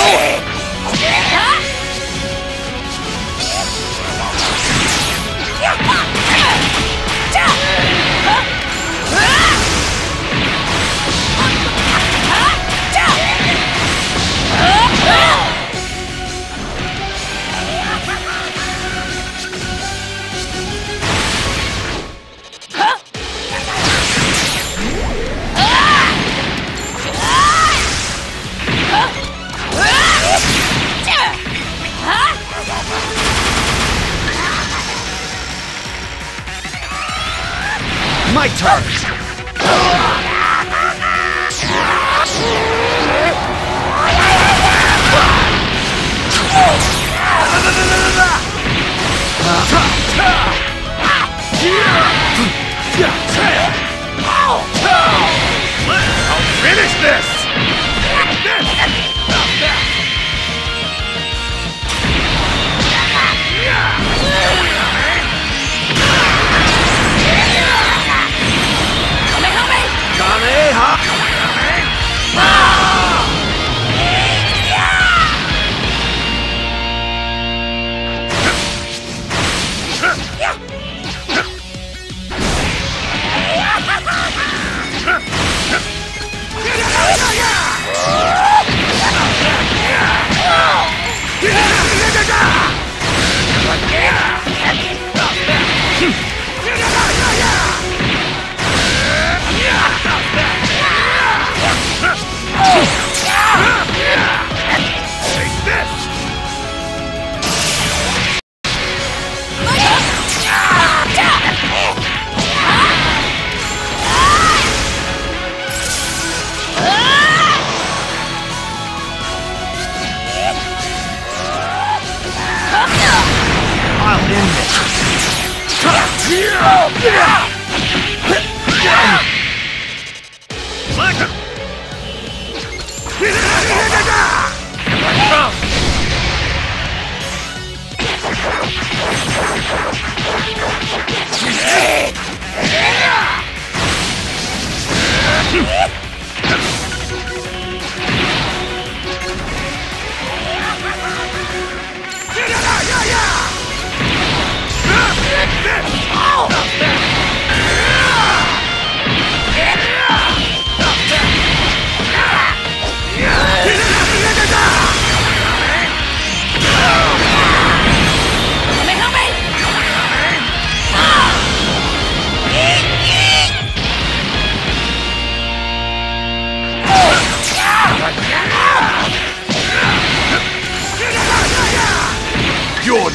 do it! My turn! I'll finish this! Take 撤！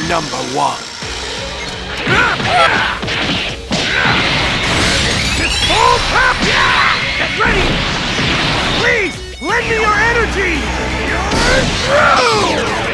Number one. It's full pep! Get ready! Please, lend me your energy! You're through!